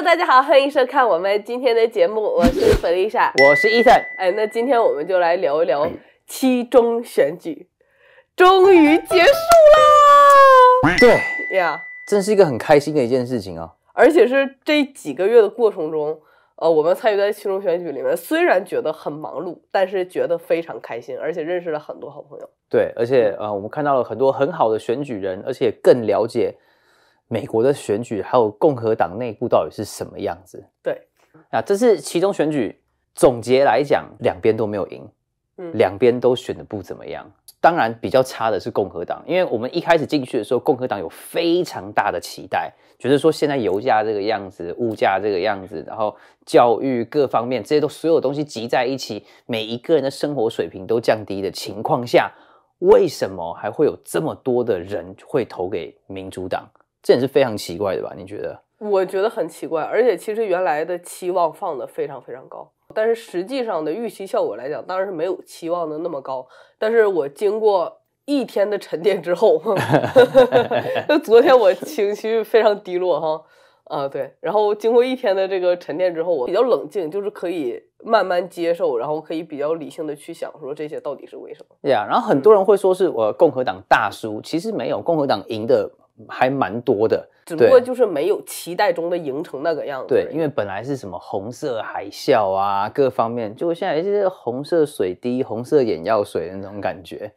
Hello，大家好，欢迎收看我们今天的节目，我是弗丽莎。我是伊森。哎，那今天我们就来聊一聊期中选举，终于结束啦！对呀，真是一个很开心的一件事情啊。而且是这几个月的过程中，呃，我们参与在期中选举里面，虽然觉得很忙碌，但是觉得非常开心，而且认识了很多好朋友。对，而且呃，我们看到了很多很好的选举人，而且更了解美国的选举，还有共和党内部到底是什么样子。对，啊，这是其中选举总结来讲，两边都没有赢，嗯，两边都选的不怎么样。当然，比较差的是共和党，因为我们一开始进去的时候，共和党有非常大的期待，觉得说现在油价这个样子，物价这个样子，然后教育各方面这些都所有东西集在一起，每一个人的生活水平都降低的情况下，为什么还会有这么多的人会投给民主党？这也是非常奇怪的吧？你觉得？我觉得很奇怪，而且其实原来的期望放的非常非常高，但是实际上的预期效果来讲，当然是没有期望的那么高。但是我经过一天的沉淀之后，就昨天我情绪非常低落哈，啊对，然后经过一天的这个沉淀之后，我比较冷静，就是可以慢慢接受，然后可以比较理性的去想说这些到底是为什么。对呀，然后很多人会说是我共和党大输，其实没有，共和党赢的还蛮多的。只不过就是没有期待中的赢成那个样子。对，因为本来是什么红色海啸啊，各方面，就现在是红色水滴、红色眼药水的那种感觉。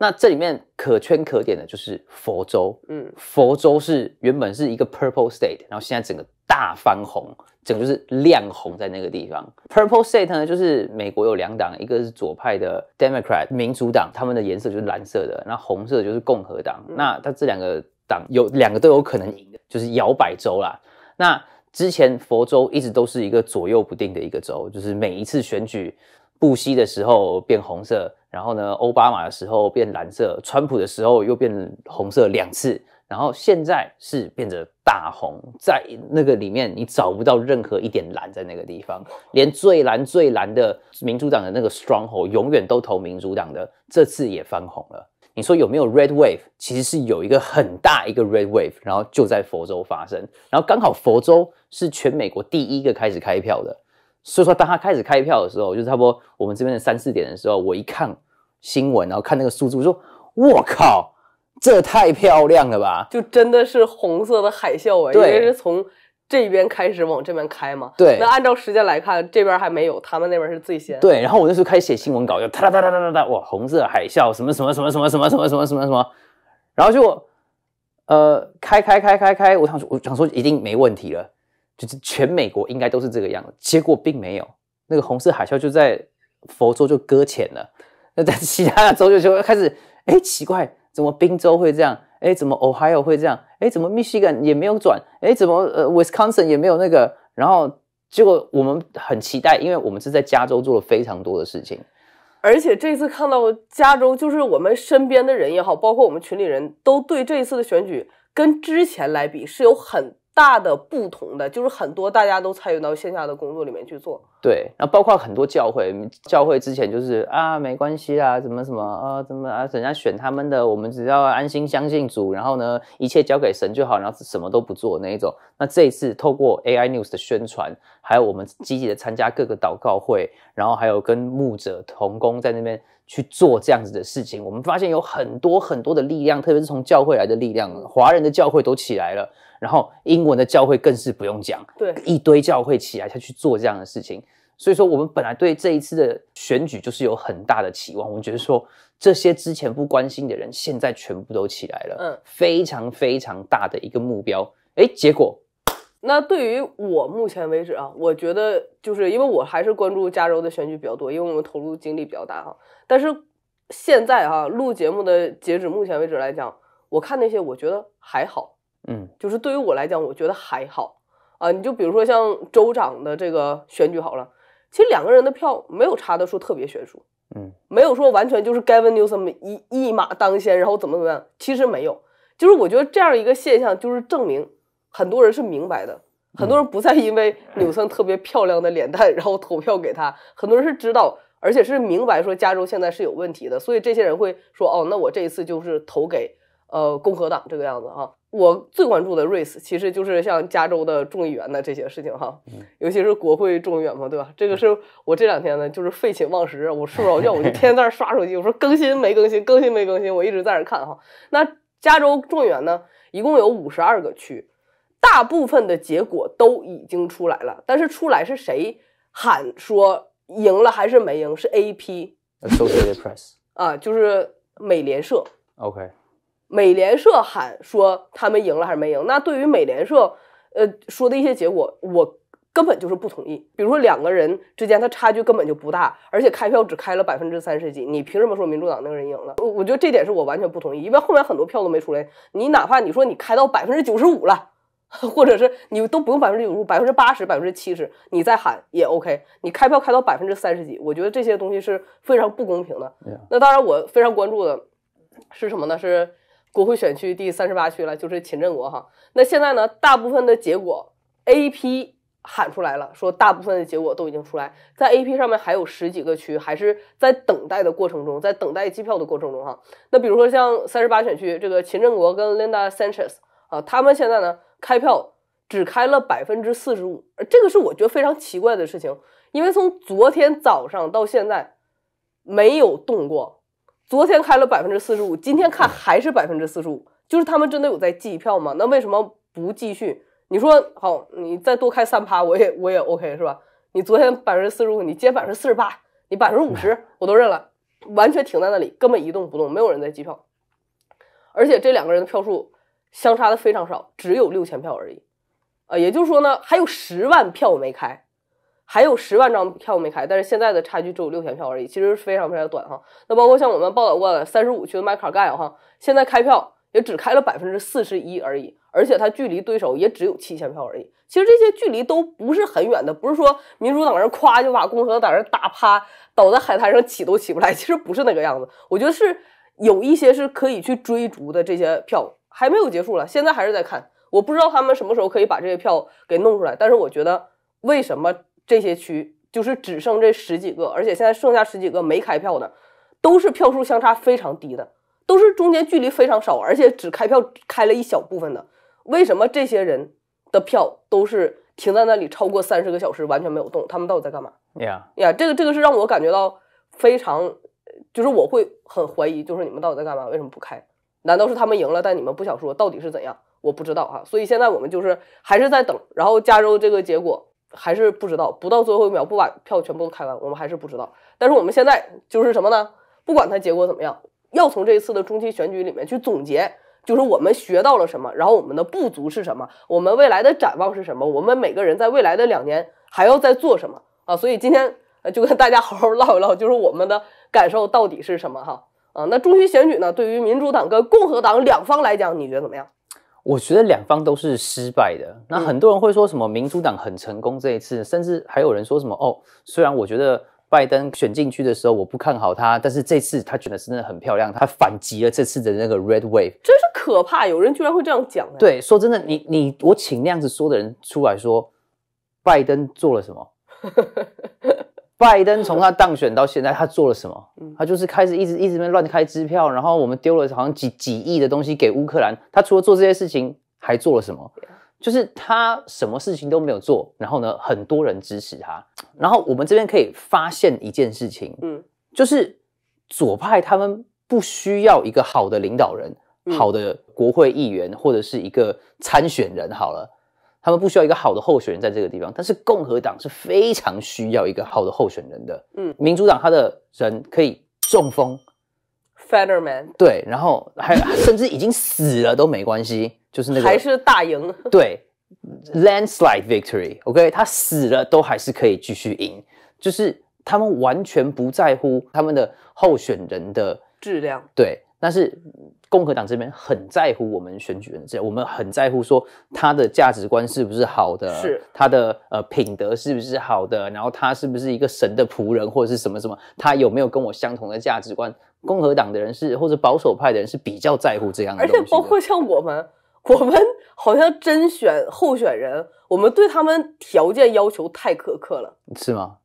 那这里面可圈可点的就是佛州，嗯，佛州是原本是一个 purple state，然后现在整个大翻红，整个就是亮红在那个地方。purple state 呢，就是美国有两党，一个是左派的 Democrat 民主党，他们的颜色就是蓝色的，那红色就是共和党。那它这两个。党有两个都有可能赢的，就是摇摆州啦。那之前佛州一直都是一个左右不定的一个州，就是每一次选举，布希的时候变红色，然后呢，奥巴马的时候变蓝色，川普的时候又变红色两次，然后现在是变得大红，在那个里面你找不到任何一点蓝在那个地方，连最蓝最蓝的民主党的那个 stronghold 永远都投民主党的，这次也翻红了。你说有没有 red wave？其实是有一个很大一个 red wave，然后就在佛州发生，然后刚好佛州是全美国第一个开始开票的，所以说当他开始开票的时候，就差不多我们这边的三四点的时候，我一看新闻，然后看那个数字，我说我靠，这太漂亮了吧！就真的是红色的海啸啊，因为是从。这边开始往这边开嘛？对。那按照时间来看，这边还没有，他们那边是最先。对。然后我那时候开始写新闻稿，就哒哒哒哒哒哒，哇，红色海啸，什么什么什么什么什么什么什么什么什么，然后就呃开开开开开，我想说我想说一定没问题了，就是全美国应该都是这个样子。结果并没有，那个红色海啸就在佛州就搁浅了，那在其他的州就就开始，哎，奇怪，怎么宾州会这样？哎，怎么 Ohio 会这样？哎，怎么 Michigan 也没有转？哎，怎么呃 Wisconsin 也没有那个？然后结果我们很期待，因为我们是在加州做了非常多的事情，而且这次看到加州，就是我们身边的人也好，包括我们群里人都对这一次的选举跟之前来比是有很。大的不同的就是很多大家都参与到线下的工作里面去做，对，然后包括很多教会，教会之前就是啊没关系啦，怎么什么啊怎么啊人家选他们的，我们只要安心相信主，然后呢一切交给神就好，然后什么都不做那一种。那这一次透过 AI News 的宣传，还有我们积极的参加各个祷告会，然后还有跟牧者同工在那边去做这样子的事情，我们发现有很多很多的力量，特别是从教会来的力量，华人的教会都起来了。然后英文的教会更是不用讲，对，一堆教会起来，他去做这样的事情。所以说，我们本来对这一次的选举就是有很大的期望。我们觉得说，这些之前不关心的人，现在全部都起来了，嗯，非常非常大的一个目标。哎，结果，那对于我目前为止啊，我觉得就是因为我还是关注加州的选举比较多，因为我们投入精力比较大哈。但是现在哈录节目的截止目前为止来讲，我看那些我觉得还好。嗯，就是对于我来讲，我觉得还好啊。你就比如说像州长的这个选举好了，其实两个人的票没有差的说特别悬殊，嗯，没有说完全就是 Gavin Newsom 一一马当先，然后怎么怎么样，其实没有。就是我觉得这样一个现象，就是证明很多人是明白的，很多人不再因为纽森特别漂亮的脸蛋 然后投票给他，很多人是知道，而且是明白说加州现在是有问题的，所以这些人会说，哦，那我这一次就是投给呃共和党这个样子啊。我最关注的 race 其实就是像加州的众议员的这些事情哈，尤其是国会众议员嘛，对吧？这个是我这两天呢，就是废寝忘食，我睡不着觉，我就天天在那刷手机，我说更新没更新，更新没更新，我一直在那看哈。那加州众议员呢，一共有五十二个区，大部分的结果都已经出来了，但是出来是谁喊说赢了还是没赢？是 AP Associated Press 啊，就是美联社。OK，美联社喊说他们赢了还是没赢？那对于美联社呃说的一些结果，我根本就是不同意。比如说两个人之间他差距根本就不大，而且开票只开了百分之三十几，你凭什么说民主党那个人赢了？我我觉得这点是我完全不同意，因为后面很多票都没出来。你哪怕你说你开到百分之九十五了。或者是你都不用百分之九十五，百分之八十、百分之七十，你再喊也 OK。你开票开到百分之三十几，我觉得这些东西是非常不公平的。那当然，我非常关注的是什么呢？是国会选区第三十八区了，就是秦振国哈。那现在呢，大部分的结果 AP 喊出来了，说大部分的结果都已经出来，在 AP 上面还有十几个区还是在等待的过程中，在等待计票的过程中哈。那比如说像三十八选区，这个秦振国跟 Linda Sanchez 啊，他们现在呢开票只开了百分之四十五，这个是我觉得非常奇怪的事情，因为从昨天早上到现在没有动过。昨天开了百分之四十五，今天看还是百分之四十五，就是他们真的有在计票吗？那为什么不继续？你说好，你再多开三趴，我也我也 OK 是吧？你昨天百分之四十五，你今天百分之四十八，你百分之五十我都认了，完全停在那里，根本一动不动，没有人在计票，而且这两个人的票数相差的非常少，只有六千票而已，啊，也就是说呢，还有十万票没开。还有十万张票没开，但是现在的差距只有六千票而已，其实非常非常短哈。那包括像我们报道过的三十五区的麦卡盖尔哈，现在开票也只开了百分之四十一而已，而且他距离对手也只有七千票而已。其实这些距离都不是很远的，不是说民主党人夸就把共和党人打趴，倒在海滩上起都起不来，其实不是那个样子。我觉得是有一些是可以去追逐的，这些票还没有结束了，现在还是在看。我不知道他们什么时候可以把这些票给弄出来，但是我觉得为什么？这些区就是只剩这十几个，而且现在剩下十几个没开票的，都是票数相差非常低的，都是中间距离非常少，而且只开票开了一小部分的。为什么这些人的票都是停在那里超过三十个小时完全没有动？他们到底在干嘛 Yeah，呀？这个这个是让我感觉到非常，就是我会很怀疑，就是你们到底在干嘛？为什么不开？难道是他们赢了，但你们不想说到底是怎样？我不知道啊。所以现在我们就是还是在等，然后加州这个结果。还是不知道，不到最后一秒不把票全部都开完，我们还是不知道。但是我们现在就是什么呢？不管它结果怎么样，要从这一次的中期选举里面去总结，就是我们学到了什么，然后我们的不足是什么，我们未来的展望是什么，我们每个人在未来的两年还要再做什么啊？所以今天就跟大家好好唠一唠，就是我们的感受到底是什么哈啊？那中期选举呢，对于民主党跟共和党两方来讲，你觉得怎么样？我觉得两方都是失败的。那很多人会说什么民主党很成功这一次，甚至还有人说什么哦，虽然我觉得拜登选进去的时候我不看好他，但是这次他选的是真的很漂亮，他反击了这次的那个 red wave，真是可怕！有人居然会这样讲的。对，说真的，你你我请那样子说的人出来说，拜登做了什么？拜登从他当选到现在，他做了什么？他就是开始一直一直在乱开支票，然后我们丢了好像几几亿的东西给乌克兰。他除了做这些事情，还做了什么？就是他什么事情都没有做，然后呢，很多人支持他。然后我们这边可以发现一件事情，嗯，就是左派他们不需要一个好的领导人、嗯好的国会议员或者是一个参选人好了。他们不需要一个好的候选人在这个地方，但是共和党是非常需要一个好的候选人的。嗯，民主党他的人可以中风，Fetterman。对，然后还甚至已经死了都没关系，就是那个还是大赢。对 landslide victory，OK，、他死了都还是可以继续赢，就是他们完全不在乎他们的候选人的质量，对，但是共和党这边很在乎我们选举人的质量，我们很在乎说他的价值观是不是好的，是他的呃品德是不是好的，然后他是不是一个神的仆人或者是什么什么，他有没有跟我相同的价值观？共和党的人是或者保守派的人是比较在乎这样的而东西的，且包括像我们，我们好像甄选候选人，我们对他们条件要求太苛刻了是吗？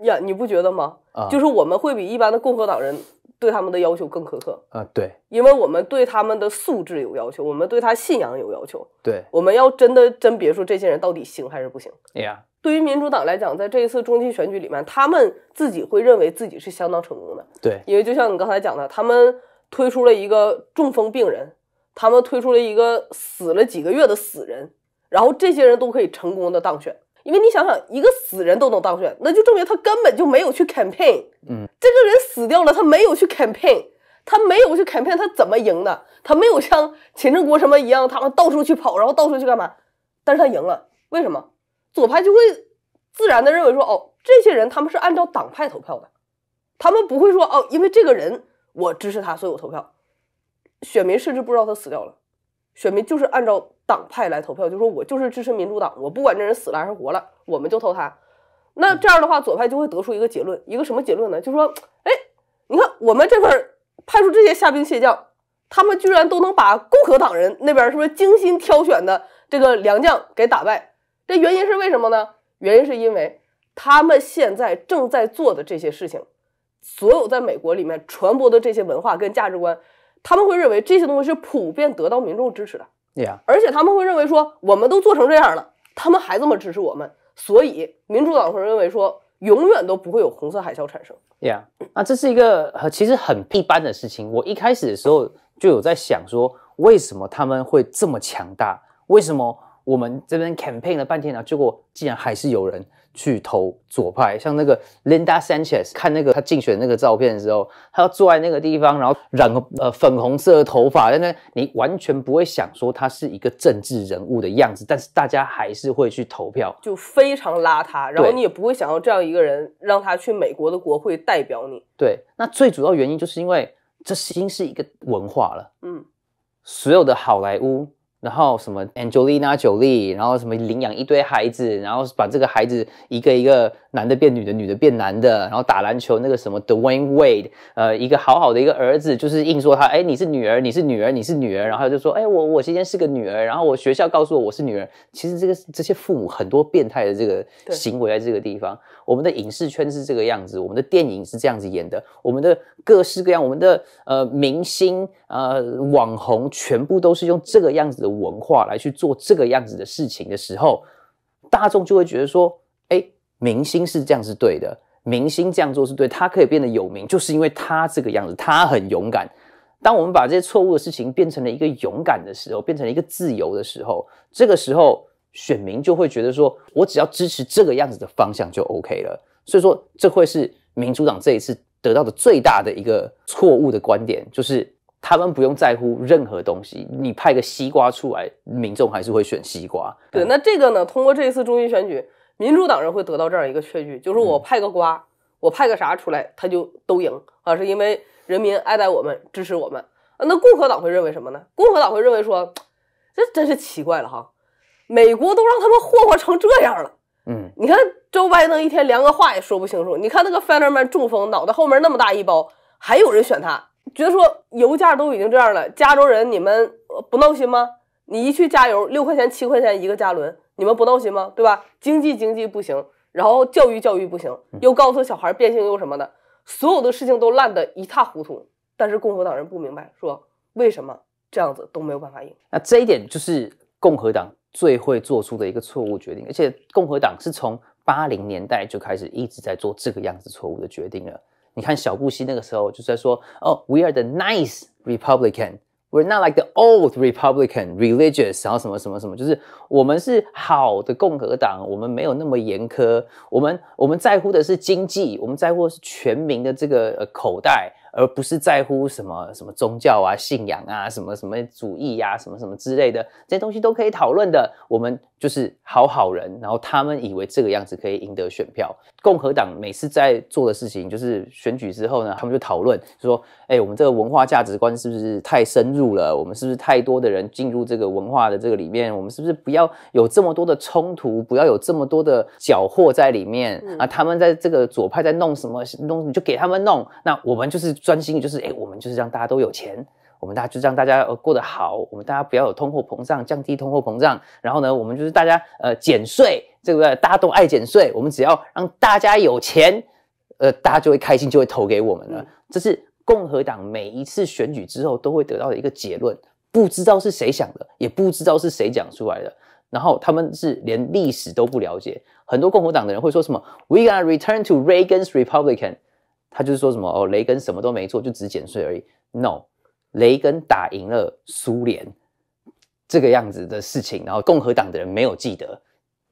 呀，你不觉得吗？啊、就是我们会比一般的共和党人对他们的要求更苛刻，啊，对。因为我们对他们的素质有要求，我们对他信仰有要求，对。我们要真的真别说这些人到底行还是不行。，Yeah，对于民主党来讲，在这一次中期选举里面，他们自己会认为自己是相当成功的，对。因为就像你刚才讲的，他们推出了一个中风病人，他们推出了一个死了几个月的死人，然后这些人都可以成功的当选。因为你想想，一个死人都能当选，那就证明他根本就没有去 campaign。嗯，这个人死掉了，他没有去 campaign，他没有去 campaign，他怎么赢的？他没有像秦正国什么一样，他们到处去跑，然后到处去干嘛？但是他赢了，为什么？左派就会自然的认为说，哦，这些人他们是按照党派投票的，他们不会说，哦，因为这个人我支持他，所以我投票。选民甚至不知道他死掉了，选民就是按照党派来投票，就说我就是支持民主党，我不管这人死了还是活了，我们就投他。那这样的话，左派就会得出一个结论，一个什么结论呢？就说，哎，你看我们这边派出这些虾兵蟹将，他们居然都能把共和党人那边是不是精心挑选的这个良将给打败？这原因是为什么呢？原因是因为他们现在正在做的这些事情，所有在美国里面传播的这些文化跟价值观，他们会认为这些东西是普遍得到民众支持的。，Yeah，而且他们会认为说，我们都做成这样了，他们还这么支持我们，所以民主党会认为说，永远都不会有红色海啸产生。Yeah，那这是一个呃其实很一般的事情。我一开始的时候就有在想说，为什么他们会这么强大？为什么我们这边 campaign 了半天了，结果竟然还是有人去投左派？像那个 Linda Sanchez，看那个他竞选那个照片的时候，他要坐在那个地方，然后染个呃粉红色的头发，但是你完全不会想说他是一个政治人物的样子，但是大家还是会去投票。就非常邋遢，然后你也不会想要这样一个人让他去美国的国会代表你。对，那最主要原因就是因为这已经是一个文化了。嗯，所有的好莱坞，然后什么 Angelina Jolie，然后什么领养一堆孩子，然后把这个孩子一个一个男的变女的，女的变男的，然后打篮球那个什么 Dwayne Wade，呃，一个好好的一个儿子，就是硬说他，哎，你是女儿，你是女儿，你是女儿，然后就说，哎，我我今天是个女儿，然后我学校告诉我我是女儿。其实这个这些父母很多变态的这个行为在这个地方，我们的影视圈是这个样子，我们的电影是这样子演的，我们的各式各样，我们的呃明星呃网红，全部都是用这个样子的文化来去做这个样子的事情的时候，大众就会觉得说，哎，明星是这样是对的，明星这样做是对，他可以变得有名，就是因为他这个样子，他很勇敢。当我们把这些错误的事情变成了一个勇敢的时候，变成了一个自由的时候，这个时候选民就会觉得说，我只要支持这个样子的方向就 OK 了。所以说，这会是民主党这一次得到的最大的一个错误的观点，就是他们不用在乎任何东西，你派个西瓜出来，民众还是会选西瓜。对，那这个呢，通过这一次中期选举，民主党人会得到这样一个确据，就是我派个瓜，我派个啥出来，他就都赢啊，是因为人民爱戴我们，支持我们。啊那共和党会认为什么呢？共和党会认为说，这真是奇怪了哈，美国都让他们霍霍成这样了。嗯，你看周拜登一天连个话也说不清楚，你看那个 Fetterman 中风，脑袋后面那么大一包，还有人选他，觉得说油价都已经这样了，加州人你们呃不闹心吗？你一去加油六块钱七块钱一个加仑，你们不闹心吗？对吧？经济经济不行，然后教育教育不行，又告诉小孩变性又什么的，所有的事情都烂得一塌糊涂。但是共和党人不明白，说为什么这样子都没有办法赢。那这一点就是共和党最会做出的一个错误决定，而且共和党是从八零年代就开始一直在做这个样子错误的决定了。你看小布希那个时候就在说，哦，We are the nice Republican。We're not like the old Republican, religious，然后什么什么什么，就是我们是好的共和党，我们没有那么严苛，我们我们在乎的是经济，我们在乎的是全民的这个呃口袋，而不是在乎什么什么宗教啊、信仰啊、什么什么主义呀、什么什么之类的这些东西都可以讨论的。我们就是好好人，然后他们以为这个样子可以赢得选票。共和党每次在做的事情，就是选举之后呢，他们就讨论说：“哎，我们这个文化价值观是不是太深入了？我们是不是太多的人进入这个文化的这个里面？我们是不是不要有这么多的冲突，不要有这么多的搅和在里面、啊？他们在这个左派在弄什么弄，你就给他们弄。那我们就是专心，就是哎，我们就是让大家都有钱。”我们大家就让大家呃过得好，我们大家不要有通货膨胀，降低通货膨胀。然后呢，我们就是大家呃减税，对不对？大家都爱减税，我们只要让大家有钱，呃，大家就会开心，就会投给我们了。嗯这是共和党每一次选举之后都会得到的一个结论，不知道是谁想的，也不知道是谁讲出来的。然后他们是连历史都不了解，很多共和党的人会说什么 “We gonna return to Reagan's Republican”，他就是说什么哦，雷根什么都没做，就只减税而已。No，雷根打赢了苏联这个样子的事情，然后共和党的人没有记得。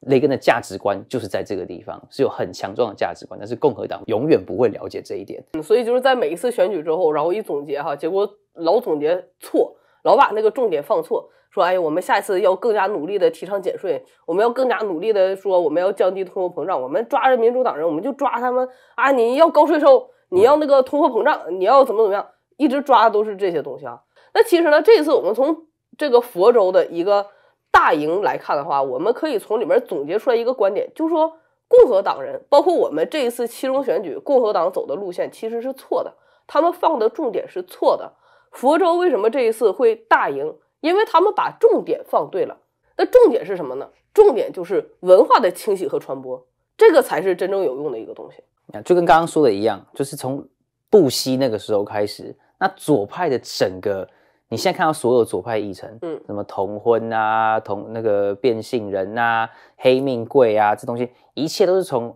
雷根的价值观就是在这个地方是有很强壮的价值观，但是共和党永远不会了解这一点。所以就是在每一次选举之后，然后一总结哈，结果老总结错，老把那个重点放错。说，哎，我们下一次要更加努力的提倡减税，我们要更加努力的说，我们要降低通货膨胀，我们抓着民主党人，我们就抓他们啊！你要高税收，你要那个通货膨胀，你要怎么怎么样，一直抓的都是这些东西啊。那其实呢，这一次我们从这个佛州的一个大赢来看的话，我们可以从里面总结出来一个观点，就是说，共和党人，包括我们这一次期中选举，共和党走的路线其实是错的，他们放的重点是错的。佛州为什么这一次会大赢？因为他们把重点放对了，那重点是什么呢？重点就是文化的清洗和传播，这个才是真正有用的一个东西。就跟刚刚说的一样，就是从布希那个时候开始，那左派的整个，你现在看到所有左派议程，嗯，什么同婚啊、同那个变性人啊、黑命贵啊，这东西，一切都是从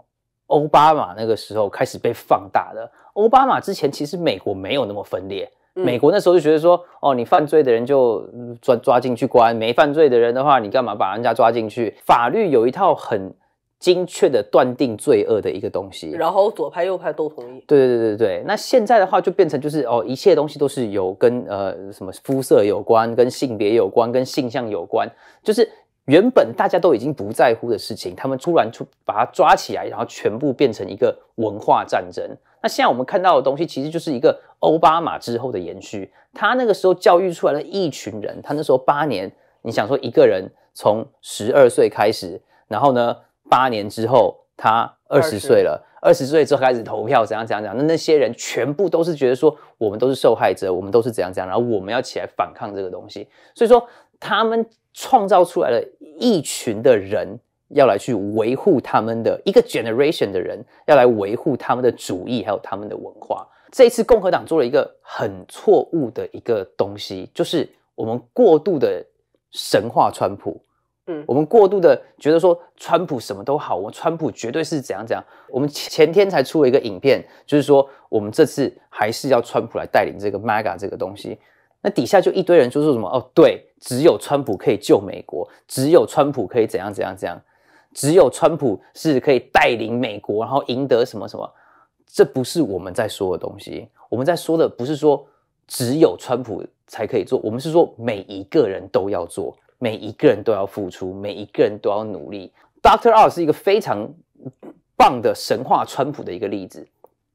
奥巴马那个时候开始被放大的。奥巴马之前，其实美国没有那么分裂。美国那时候就觉得说，哦，你犯罪的人就抓抓进去关，没犯罪的人的话，你干嘛把人家抓进去？法律有一套很精确的断定罪恶的一个东西，然后左派右派都同意。对对对对对，那现在的话就变成就是哦，一切东西都是有跟呃什么肤色有关，跟性别有关，跟性向有关，就是原本大家都已经不在乎的事情，他们突然出把它抓起来，然后全部变成一个文化战争。那现在我们看到的东西，其实就是一个奥巴马之后的延续。他那个时候教育出来了一群人，他那时候八年，你想说一个人从十二岁开始，然后呢，八年之后他二十岁了，二十岁之后开始投票，怎样怎样怎样。那那些人全部都是觉得说，我们都是受害者，我们都是怎样怎样，然后我们要起来反抗这个东西。所以说，他们创造出来了一群的人。要来去维护他们的一个 generation 的人，要来维护他们的主义，还有他们的文化。这一次共和党做了一个很错误的一个东西，就是我们过度的神话川普。嗯，我们过度的觉得说川普什么都好，我川普绝对是怎样怎样。我们前天才出了一个影片，就是说我们这次还是要川普来带领这个 MAGA 这个东西。那底下就一堆人就说什么哦，对，只有川普可以救美国，只有川普可以怎样怎样怎样。只有川普是可以带领美国，然后赢得什么什么，这不是我们在说的东西。我们在说的不是说只有川普才可以做，我们是说每一个人都要做，每一个人都要付出，每一个人都要努力。Doctor R 是一个非常棒的神话川普的一个例子。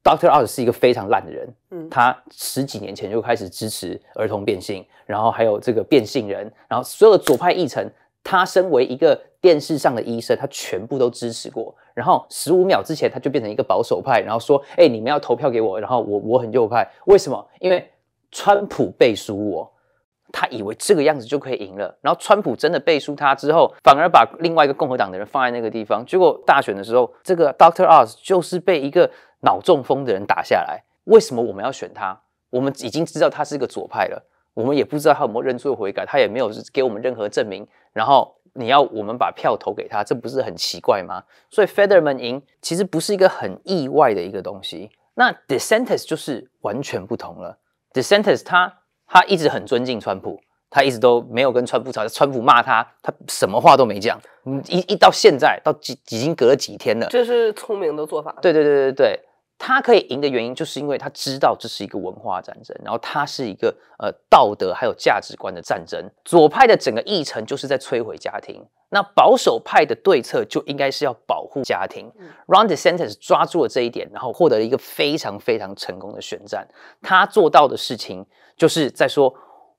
Doctor R 是一个非常烂的人，嗯，他十几年前就开始支持儿童变性，然后还有这个变性人，然后所有的左派议程。他身为一个电视上的医生，他全部都支持过。然后十五秒之前，他就变成一个保守派，然后说：“哎，你们要投票给我。”然后我我很右派，为什么？因为川普背书我，他以为这个样子就可以赢了。然后川普真的背书他之后，反而把另外一个共和党的人放在那个地方。结果大选的时候，这个 Doctor Oz 就是被一个脑中风的人打下来。为什么我们要选他？我们已经知道他是个左派了。我们也不知道他有没有认罪悔改，他也没有给我们任何证明。然后你要我们把票投给他，这不是很奇怪吗？所以 Federman 赢其实不是一个很意外的一个东西。那 DeSantis 就是完全不同了。DeSantis 他他一直很尊敬川普，他一直都没有跟川普吵架。川普骂他，他什么话都没讲。一一到现在，到几已经隔了几天了。这是聪明的做法。对对对对对。他可以赢的原因，就是因为他知道这是一个文化战争，然后它是一个呃道德还有价值观的战争。左派的整个议程就是在摧毁家庭，那保守派的对策就应该是要保护家庭。Ron DeSantis 抓住了这一点，然后获得了一个非常非常成功的选战。他做到的事情，就是在说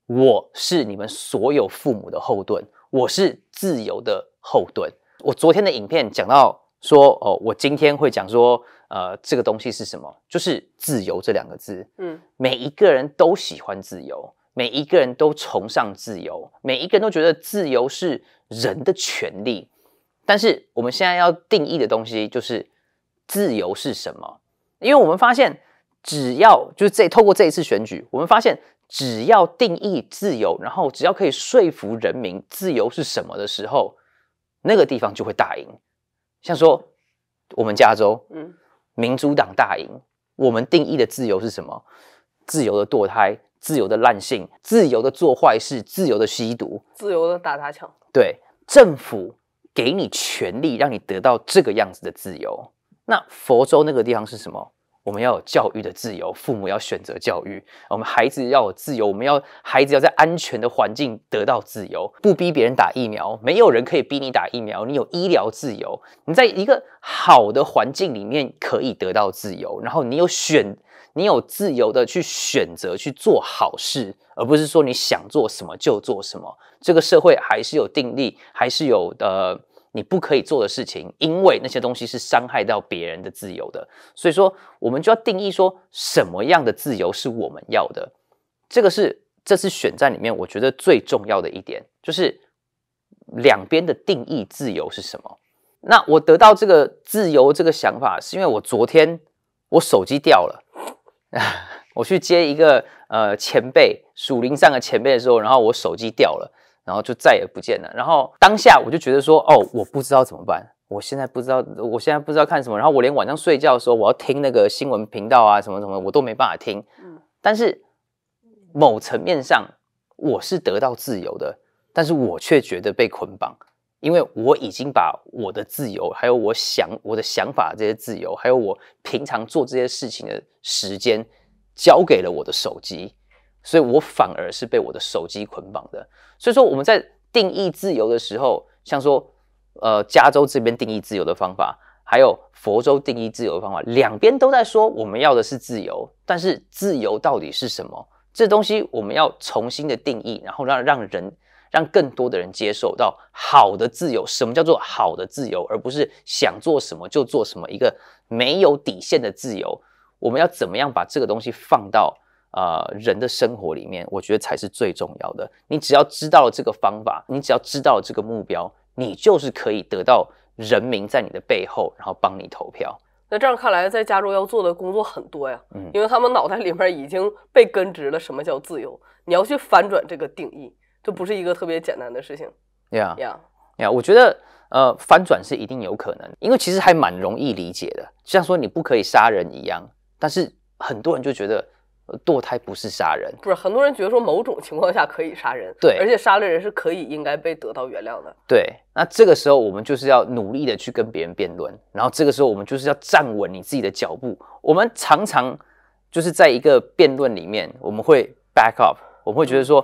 我是你们所有父母的后盾，我是自由的后盾。我昨天的影片讲到说，哦，我今天会讲说。呃，这个东西是什么？就是自由这两个字。嗯，每一个人都喜欢自由，每一个人都崇尚自由，每一个人都觉得自由是人的权利。但是我们现在要定义的东西就是自由是什么？因为我们发现只要就是这透过这一次选举，我们发现只要定义自由，然后只要可以说服人民自由是什么的时候，那个地方就会大赢。像说我们加州，嗯，民主党大赢，我们定义的自由是什么？自由的堕胎，自由的滥性，自由的做坏事，自由的吸毒，自由的打砸抢，对，政府给你权利，让你得到这个样子的自由。那佛州那个地方是什么？我们要有教育的自由，父母要选择教育，我们孩子要有自由，我们要孩子要在安全的环境得到自由，不逼别人打疫苗，没有人可以逼你打疫苗，你有医疗自由，你在一个好的环境里面可以得到自由，然后你有选，你有自由的去选择去做好事，而不是说你想做什么就做什么。这个社会还是有定力，还是有呃。你不可以做的事情，因为那些东西是伤害到别人的自由的，所以说我们就要定义说什么样的自由是我们要的。这个是这次选战里面我觉得最重要的一点，就是两边的定义自由是什么。那我得到这个自由这个想法，是因为我昨天我手机掉了，我去接一个呃前辈属灵上的前辈的时候，然后我手机掉了。然后就再也不见了。然后当下我就觉得说，哦，我不知道怎么办。我现在不知道，我现在不知道看什么。然后我连晚上睡觉的时候，我要听那个新闻频道啊，什么什么，我都没办法听。嗯。但是某层面上，我是得到自由的，但是我却觉得被捆绑，因为我已经把我的自由，还有我想我的想法这些自由，还有我平常做这些事情的时间，交给了我的手机。所以我反而是被我的手机捆绑的。所以说我们在定义自由的时候，像说，呃，加州这边定义自由的方法，还有佛州定义自由的方法，两边都在说我们要的是自由，但是自由到底是什么？这东西我们要重新的定义，然后让让人让更多的人接受到好的自由。什么叫做好的自由？而不是想做什么就做什么，一个没有底线的自由。我们要怎么样把这个东西放到？呃，人的生活里面，我觉得才是最重要的。你只要知道了这个方法，你只要知道这个目标，你就是可以得到人民在你的背后，然后帮你投票。那这样看来，在加州要做的工作很多呀，嗯，因为他们脑袋里面已经被根植了什么叫自由，你要去反转这个定义，这不是一个特别简单的事情。呀呀呀！我觉得呃，翻转是一定有可能，因为其实还蛮容易理解的，像说你不可以杀人一样，但是很多人就觉得。堕胎不是杀人，不是很多人觉得说某种情况下可以杀人，对，而且杀了人是可以应该被得到原谅的，对。那这个时候我们就是要努力的去跟别人辩论，然后这个时候我们就是要站稳你自己的脚步。我们常常就是在一个辩论里面，我们会 back up，我们会觉得说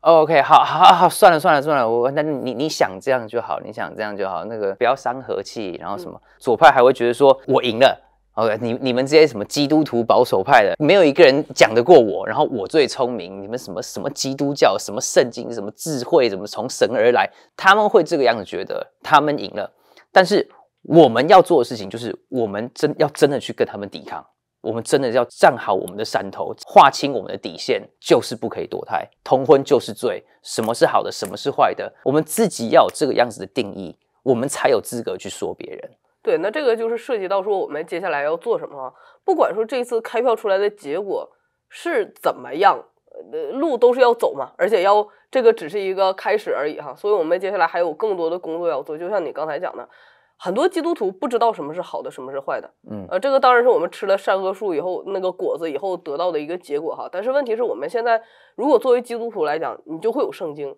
，OK，好好好，算了算了算了，我那你你想这样就好，你想这样就好，那个不要伤和气，然后什么左派还会觉得说我赢了。OK，你你们这些什么基督徒保守派的，没有一个人讲得过我，然后我最聪明。你们什么什么基督教，什么圣经，什么智慧，怎么从神而来？他们会这个样子觉得他们赢了。但是我们要做的事情就是，我们真要真的去跟他们抵抗。我们真的要站好我们的山头，划清我们的底线，就是不可以堕胎，通婚就是罪。什么是好的，什么是坏的？我们自己要有这个样子的定义，我们才有资格去说别人。对，那这个就是涉及到说我们接下来要做什么。不管说这次开票出来的结果是怎么样，呃，路都是要走嘛，而且要这个只是一个开始而已哈。所以我们接下来还有更多的工作要做。就像你刚才讲的，很多基督徒不知道什么是好的，什么是坏的。嗯，呃，这个当然是我们吃了善恶树以后那个果子以后得到的一个结果哈。但是问题是我们现在如果作为基督徒来讲，你就会有圣经。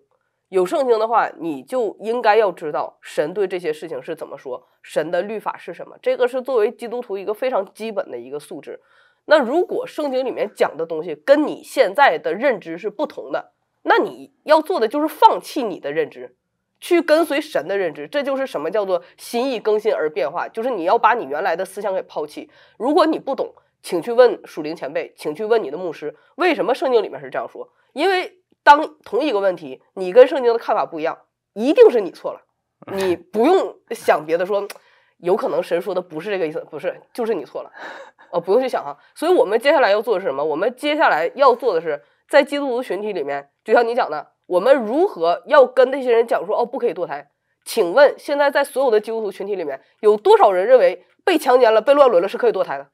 有圣经的话，你就应该要知道神对这些事情是怎么说，神的律法是什么。这个是作为基督徒一个非常基本的一个素质。那如果圣经里面讲的东西跟你现在的认知是不同的，那你要做的就是放弃你的认知，去跟随神的认知。这就是什么叫做心意更新而变化，就是你要把你原来的思想给抛弃。如果你不懂，请去问属灵前辈，请去问你的牧师，为什么圣经里面是这样说？因为。当同一个问题，你跟圣经的看法不一样，一定是你错了。你不用想别的，说有可能神说的不是这个意思，不是，就是你错了。哦，不用去想哈。所以我们接下来要做的是什么？我们接下来要做的是，在基督徒群体里面，就像你讲的，我们如何要跟那些人讲说，哦，不可以堕胎？请问现在在所有的基督徒群体里面，有多少人认为被强奸了、被乱伦了是可以堕胎的？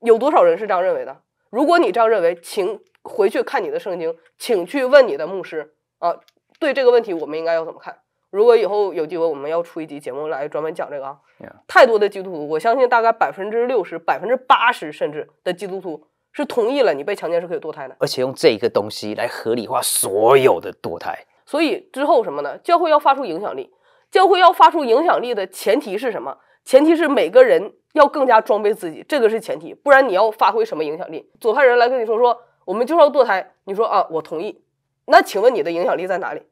有多少人是这样认为的？如果你这样认为，请回去看你的圣经，请去问你的牧师啊，对这个问题我们应该要怎么看？如果以后有机会，我们要出一集节目来专门讲这个啊。太多的基督徒，我相信大概百分之六十、百分之八十甚至的基督徒是同意了你被强奸是可以堕胎的。而且用这一个东西来合理化所有的堕胎。所以之后什么呢？教会要发出影响力，教会要发出影响力的前提是什么？前提是每个人要更加装备自己，这个是前提，不然你要发挥什么影响力？左派人来跟你说说，我们就要堕胎，你说啊，我同意，那请问你的影响力在哪里？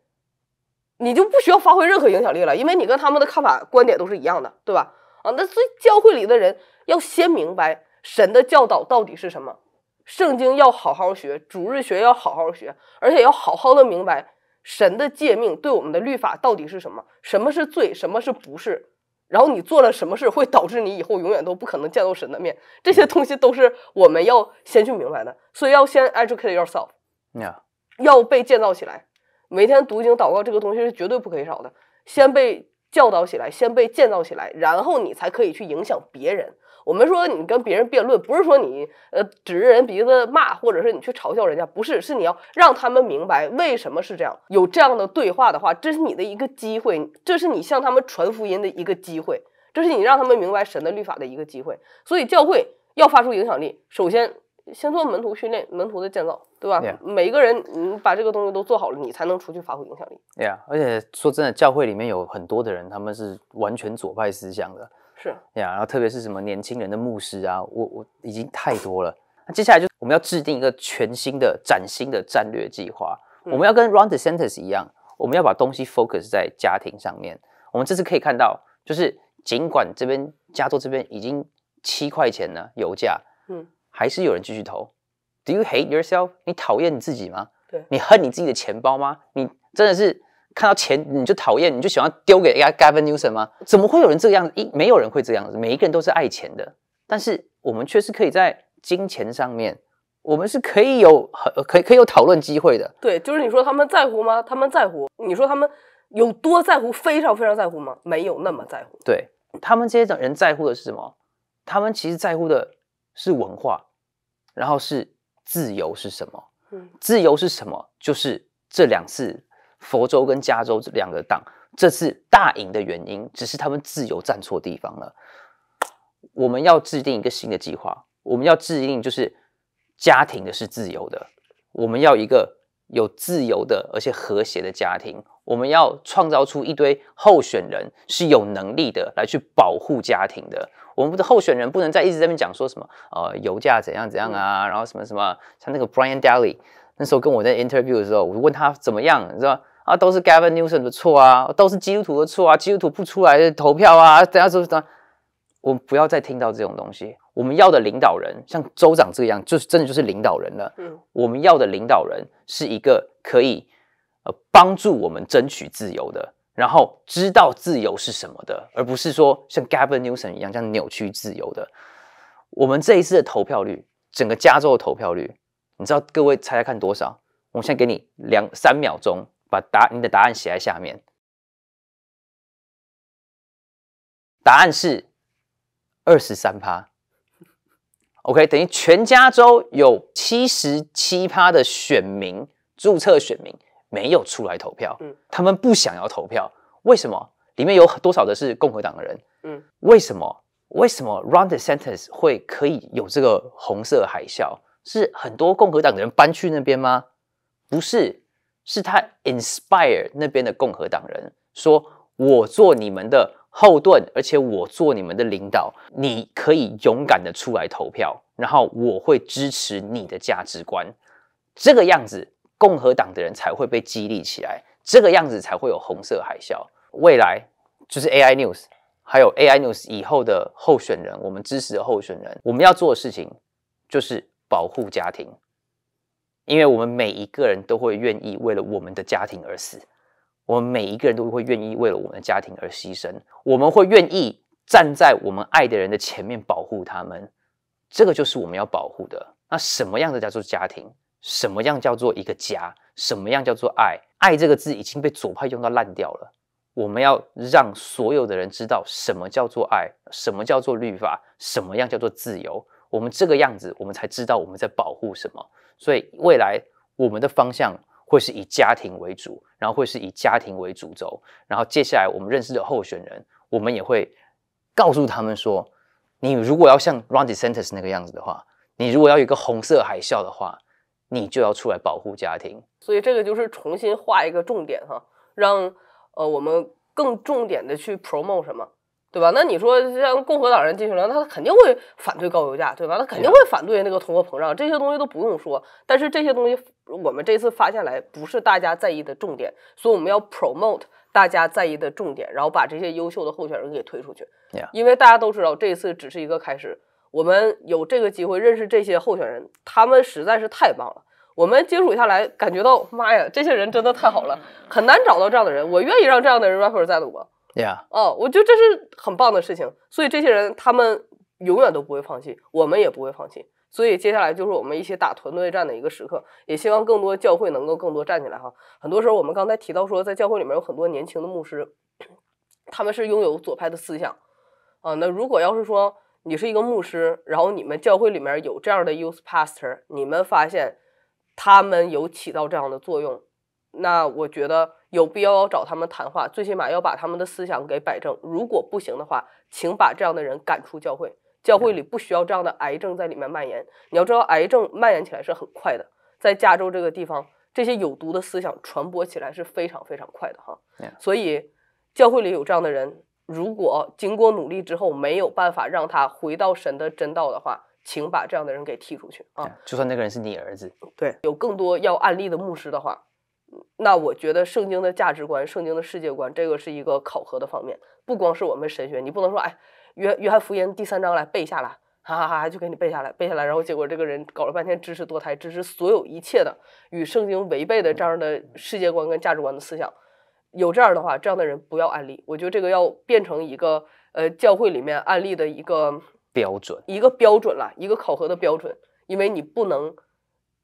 你就不需要发挥任何影响力了，因为你跟他们的看法观点都是一样的，对吧？啊，那所以教会里的人要先明白神的教导到底是什么，圣经要好好学，主日学要好好学，而且要好好的明白神的诫命对我们的律法到底是什么，什么是罪，什么是不是，然后你做了什么事会导致你以后永远都不可能见到神的面，这些东西都是我们要先去明白的，所以要先 educate yourself，Yeah. 要被建造起来。每天读经祷告这个东西是绝对不可以少的，先被教导起来，先被建造起来，然后你才可以去影响别人。我们说你跟别人辩论，不是说你呃指着人鼻子骂，或者是你去嘲笑人家，不是，是你要让他们明白为什么是这样。有这样的对话的话，这是你的一个机会，这是你向他们传福音的一个机会，这是你让他们明白神的律法的一个机会。所以教会要发出影响力，首先先做门徒训练，门徒的建造，对吧.每一个人你把这个东西都做好了，你才能出去发挥影响力。Yeah，而且说真的，教会里面有很多的人，他们是完全左派思想的。是，呀，然后特别是什么年轻人的牧师啊，我我已经太多了。那接下来就我们要制定一个全新的、崭新的战略计划。嗯我们要跟 ronda centers 一样，我们要把东西 focus 在家庭上面。我们这次可以看到，就是尽管这边加州这边已经七块钱了油价，嗯，还是有人继续投。Do you hate yourself？你讨厌你自己吗？对你恨你自己的钱包吗？你真的是看到钱你就讨厌，你就喜欢丢给 Gavin Newsom 吗？怎么会有人这个样子？一没有人会这样子，每一个人都是爱钱的，但是我们却是可以在金钱上面，我们是可以有很可以可以有讨论机会的。对，就是你说他们在乎吗？他们在乎。你说他们有多在乎？非常非常在乎吗？没有那么在乎。对他们这些人在乎的是什么？他们其实在乎的是文化，然后是自由是什么？嗯，自由是什么？就是这两次佛州跟加州这两个党这次大赢的原因，只是他们自由站错地方了。我们要制定一个新的计划，我们要制定就是家庭的是自由的，我们要一个有自由的而且和谐的家庭，我们要创造出一堆候选人是有能力的来去保护家庭的。我们的候选人不能再一直在那边讲说什么呃油价怎样怎样啊，然后什么什么，像那个 Brian Daly 那时候跟我在 interview 的时候，我就问他怎么样，你知道啊，都是 Gavin Newsom 的错啊，都是基督徒的错啊，基督徒不出来投票啊，等下说怎么？我们不要再听到这种东西。我们要的领导人像州长这样，就是真的就是领导人了。嗯，我们要的领导人是一个可以呃帮助我们争取自由的，然后知道自由是什么的，而不是说像 Gavin Newsom 一样这样扭曲自由的。我们这一次的投票率，整个加州的投票率，你知道各位猜猜看多少？我现在给你两三秒钟，把答你的答案写在下面。答案是二十三趴。OK，等于全加州有七十七趴的选民注册选民没有出来投票，嗯他们不想要投票，为什么？里面有多少的是共和党的人？嗯，为什么？为什么 Ron DeSantis 会可以有这个红色海啸？是很多共和党的人搬去那边吗？不是，是他 inspire 那边的共和党人说：“我做你们的后盾，而且我做你们的领导，你可以勇敢的出来投票，然后我会支持你的价值观。”这个样子，共和党的人才会被激励起来，这个样子才会有红色海啸。未来就是 AI News，还有 AI News 以后的候选人，我们支持的候选人，我们要做的事情就是保护家庭，因为我们每一个人都会愿意为了我们的家庭而死，我们每一个人都会愿意为了我们的家庭而牺牲，我们会愿意站在我们爱的人的前面保护他们，这个就是我们要保护的。那什么样的叫做家庭？什么样叫做一个家？什么样叫做爱？爱这个字已经被左派用到烂掉了。我们要让所有的人知道什么叫做爱，什么叫做律法，什么样叫做自由。我们这个样子，我们才知道我们在保护什么。所以未来我们的方向会是以家庭为主，然后会是以家庭为主轴，然后接下来我们认识的候选人，我们也会告诉他们说，你如果要像 Ron DeSantis 那个样子的话，你如果要有一个红色海啸的话，你就要出来保护家庭。所以这个就是重新画一个重点哈，让呃我们更重点的去 promote 什么，对吧？那你说像共和党人进去了，他肯定会反对高油价，对吧？他肯定会反对那个通货膨胀，这些东西都不用说。但是这些东西我们这次发下来不是大家在意的重点，所以我们要 promote 大家在意的重点，然后把这些优秀的候选人给推出去。因为大家都知道这一次只是一个开始，我们有这个机会认识这些候选人，他们实在是太棒了。我们接触下来，感觉到妈呀，这些人真的太好了，很难找到这样的人。我愿意让这样的人 represent 我。Yeah，哦，我觉得这是很棒的事情。所以这些人他们永远都不会放弃，我们也不会放弃。所以接下来就是我们一起打团队战的一个时刻，也希望更多教会能够更多站起来哈。很多时候我们刚才提到说，在教会里面有很多年轻的牧师，他们是拥有左派的思想啊。那如果要是说你是一个牧师，然后你们教会里面有这样的 youth pastor，你们发现他们有起到这样的作用，那我觉得有必要要找他们谈话，最起码要把他们的思想给摆正。如果不行的话，请把这样的人赶出教会。教会里不需要这样的癌症在里面蔓延。你要知道，癌症蔓延起来是很快的，在加州这个地方，这些有毒的思想传播起来是非常非常快的哈。所以教会里有这样的人，如果经过努力之后没有办法让他回到神的真道的话，请把这样的人给踢出去啊。就算那个人是你儿子，对，有更多要案例的牧师的话，嗯那我觉得圣经的价值观、圣经的世界观，这个是一个考核的方面。不光是我们神学，你不能说，哎，约约翰福音第三章来背下来，哈哈哈，就给你背下来，背下来，然后结果这个人搞了半天支持堕胎，支持所有一切的与圣经违背的这样的世界观跟价值观的思想。有这样的话，这样的人不要案例。我觉得这个要变成一个呃教会里面案例的一个标准。一个标准了，一个考核的标准，因为你不能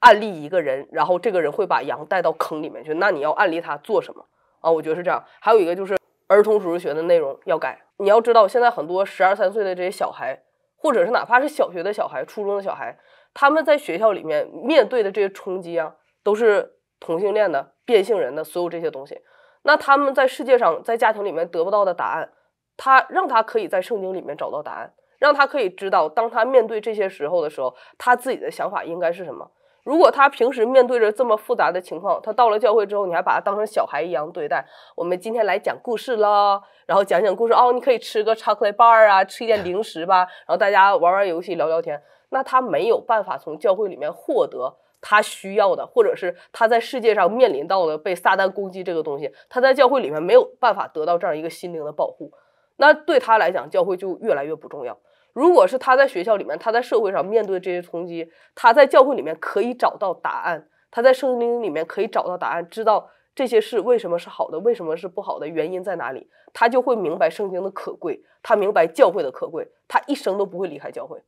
案例一个人，然后这个人会把羊带到坑里面去，那你要案例他做什么啊？我觉得是这样。还有一个就是儿童主日学的内容要改，你要知道现在很多十二三岁的这些小孩，或者是哪怕是小学的小孩、初中的小孩，他们在学校里面面对的这些冲击啊，都是同性恋的、变性人的所有这些东西。那他们在世界上，在家庭里面得不到的答案，他让他可以在圣经里面找到答案，让他可以知道，当他面对这些时候的时候，他自己的想法应该是什么。如果他平时面对着这么复杂的情况，他到了教会之后，你还把他当成小孩一样对待。我们今天来讲故事了，然后讲讲故事哦，你可以吃个 chocolate bar 啊，吃一点零食吧，然后大家玩玩游戏，聊聊天。那他没有办法从教会里面获得他需要的，或者是他在世界上面临到的被撒旦攻击这个东西，他在教会里面没有办法得到这样一个心灵的保护。那对他来讲，教会就越来越不重要。如果是他在学校里面，他在社会上面对这些冲击，他在教会里面可以找到答案，他在圣经里面可以找到答案，知道这些事为什么是好的，为什么是不好的，原因在哪里，他就会明白圣经的可贵，他明白教会的可贵，他一生都不会离开教会。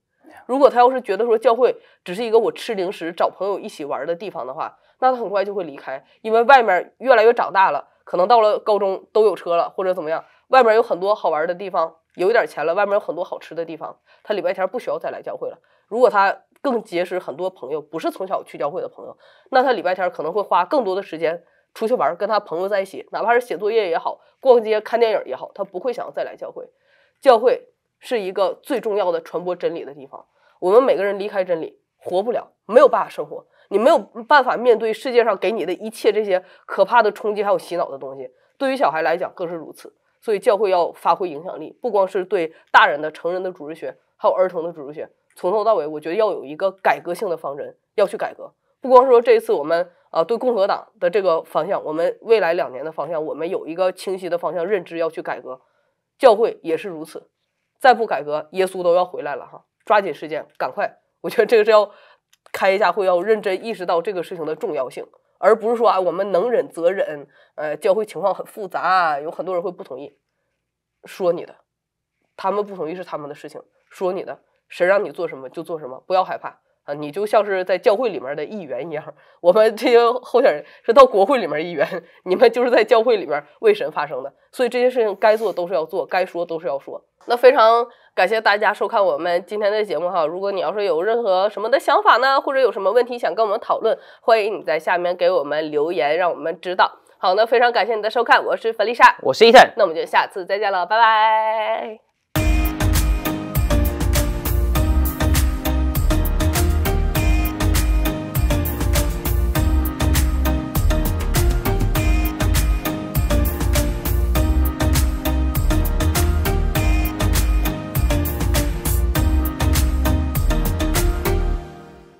如果他要是觉得说教会只是一个我吃零食、找朋友一起玩的地方的话，那他很快就会离开，因为外面越来越长大了，可能到了高中都有车了，或者怎么样，外面有很多好玩的地方，有一点钱了，外面有很多好吃的地方，他礼拜天不需要再来教会了。如果他更结识很多朋友，不是从小去教会的朋友，那他礼拜天可能会花更多的时间出去玩，跟他朋友在一起，哪怕是写作业也好，逛街、看电影也好，他不会想要再来教会。教会是一个最重要的传播真理的地方。我们每个人离开真理，活不了，没有办法生活。你没有办法面对世界上给你的一切这些可怕的冲击，还有洗脑的东西。对于小孩来讲更是如此。所以教会要发挥影响力，不光是对大人的、成人的主日学，还有儿童的主日学，从头到尾，我觉得要有一个改革性的方针，要去改革。不光说这一次我们啊、对共和党的这个方向，我们未来两年的方向，我们有一个清晰的方向认知要去改革。教会也是如此，再不改革，耶稣都要回来了哈！抓紧时间，赶快！我觉得这个是要开一下会，要认真意识到这个事情的重要性，而不是说啊，我们能忍则忍。呃，教会情况很复杂，有很多人会不同意，说你的，他们不同意是他们的事情，说你的，谁让你做什么就做什么，不要害怕啊，你就像是在教会里面的议员一样，我们这些候选人是到国会里面议员，你们就是在教会里面为神发声的，所以这些事情该做都是要做，该说都是要说。那非常感谢大家收看我们今天的节目哈，如果你要是有任何什么的想法呢，或者有什么问题想跟我们讨论，欢迎你在下面给我们留言，让我们知道。好，那非常感谢你的收看，我是弗丽莎，我是伊森，那我们就下次再见了，拜拜。